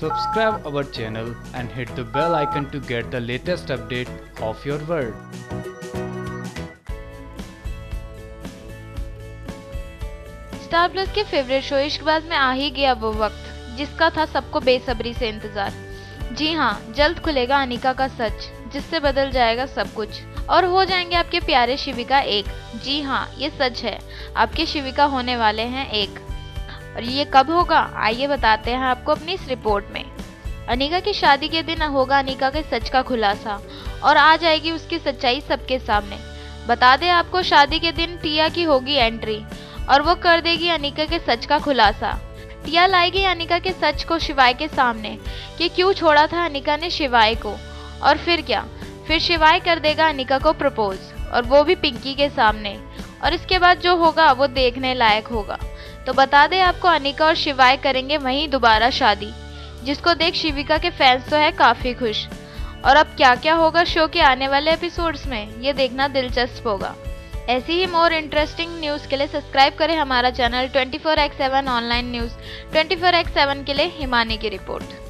Subscribe our channel and hit the bell icon to get the latest update of your world. Star Plus के favourite show Ishqbaaz में आ ही गया वो वक्त, जिसका था सबको बेसब्री से इंतज़ार। जी हाँ जल्द खुलेगा अनिका का सच, जिससे बदल जाएगा सब कुछ। और हो जाएँगे आपके प्यारे शिविका एक। जी हाँ ये सच है। आपके शिविका होने वाले हैं एक। और ये कब होगा? आइए बताते हैं आपको अपनी इस रिपोर्ट में। अनिका की शादी के दिन होगा अनिका के सच का खुलासा, और आ जाएगी उसकी सच्चाई सबके सामने। बता दें आपको शादी के दिन टिया की होगी एंट्री, और वो कर देगी अनिका के सच का खुलासा। टिया लाएगी अनिका के सच को शिवाय के सामने, कि क्यों छोड़ा था अनिका ने शिवाय को? और फिर क्या? फिर शिवाय कर देगा अनिका को प्रपोज, और वो भी पिंकी के सामने। और इसके बाद जो होगा, वो देखने लायक होगा। तो बता दें, आपको अनिका और शिवाय करेंगे वहीं दोबारा शादी। जिसको देख शिविका के फैंस तो है काफ़ी खुश। और अब क्या क्या होगा शो के आने वाले एपिसोड्स में, ये देखना दिलचस्प होगा। ऐसी ही मोर इंटरेस्टिंग न्यूज़ के लिए सब्सक्राइब करें हमारा channel 24x7 online news 24x7 के लिए हिमानी की report